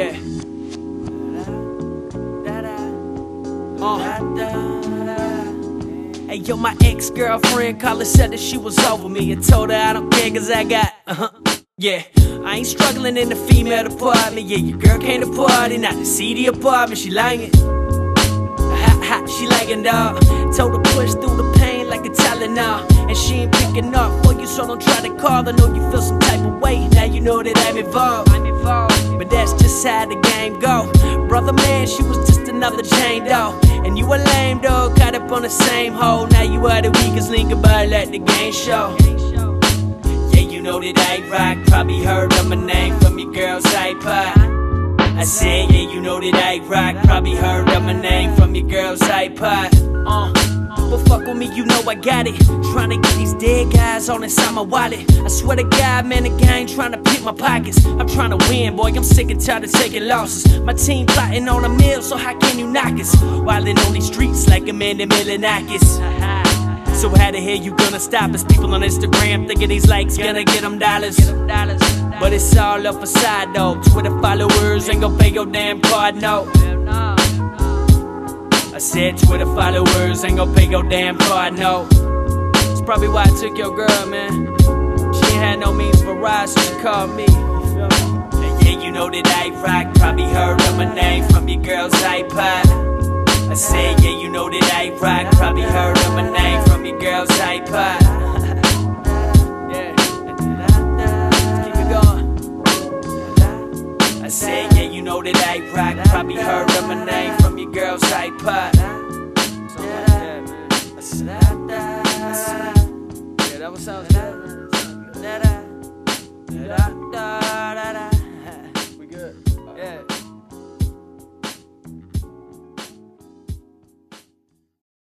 Yeah. Uh. Hey, yo, my ex girlfriend called and said that she was over me I told her I don't care cause I got, uh huh. Yeah, I ain't struggling in the female department. Yeah, your girl came to party, not to see the apartment. She like. Ha ha, she like dog. Told her push through the pain like a Tylenol. And she ain't picking up for you, so don't try to call. I know you feel some type of way. Now you know that I'm involved. But that's just how the game go. Brother man, she was just another chain dog. And you a lame dog, caught up on the same hole. Now you are the weakest link about let the game show. Yeah, you know that I rock. Probably heard of my name from your girl's iPod. I said, yeah, you know that I rock. Probably heard of my name from your girl's iPod. Uh. Fuck with me, you know I got it. Trying to get these dead guys on inside my wallet. I swear to God, man, the gang trying to pick my pockets. I'm trying to win, boy. I'm sick and tired of taking losses. My team plotting on a mill, so how can you knock us? Wildin' on these streets like Amanda Milonakis. So how the hell you gonna stop us? People on Instagram thinking these likes gonna get them dollars. But it's all up a side though. Twitter followers ain't gonna pay your damn card, no. Said Twitter followers ain't gonna pay your damn card, no. It's probably why I took your girl, man. She ain't had no means for ride, so she called me. You? And yeah, you know that I rock. Probably heard of my name from your girl's iPod. I said, yeah, you know that I rock. Probably heard of my name from your girl's iPod. Know that I rock. Probably heard of my name from your girl's iPod. Something that, man. That's- that's- Yeah, that was sounds good.